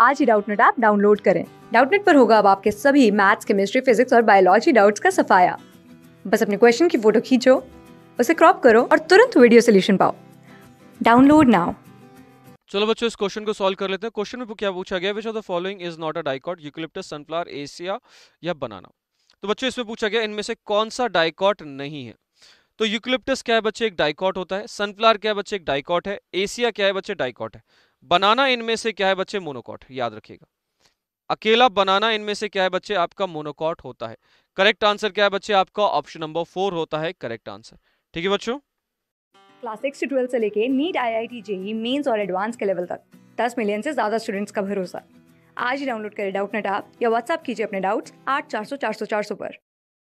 आज ही Doubtnut app download करें। डाउटनेट पर होगा अब आपके सभी मैथ्स, केमिस्ट्री, फिजिक्स और बायोलॉजी डाउट्स का सफाया। बस अपने क्वेश्चन की फ़ोटो खींचो, उसे क्रॉप करो और तुरंत वीडियो सोल्यूशन पाओ। Download now. चलो बच्चों, इस क्वेश्चन को सॉल्व कर लेते हैं। क्वेश्चन में क्या पूछा गया? Which of the following is not a dicot eucalyptus sunflower Asia या बनाना तो बच्चों, इसमें पूछा गया, इनमें से कौन सा डाइकॉट नहीं है? तो यूकलिप्टस क्या है बच्चे? एक डाइकॉट होता है। सनफ्लावर क्या है बच्चे? एक डाइकॉट है। एशिया क्या है बच्चे? डाइकॉट है। बनाना इनमें से क्या है बच्चे? मोनोकॉट याद रखिएगा। अकेला बनाना इनमें से क्या है बच्चे? आपका मोनोकॉट होता है। करेक्ट आंसर क्या है बच्चे? आपका ऑप्शन नंबर फोर होता है करेक्ट आंसर। ठीक है बच्चों? क्लास सिक्स से ट्वेल्थ से लेके NEET I I T JEE mains और एडवांस के लेवल तक। दस मिलियन से ज़्यादा स्टूडेंट्स का भरोसा। आज ही डाउनलोड करें डाउट नेट ऐप या व्हाट्सअप कीजिए अपने डाउट्स आठ चार सौ चार सौ चार सौ पर।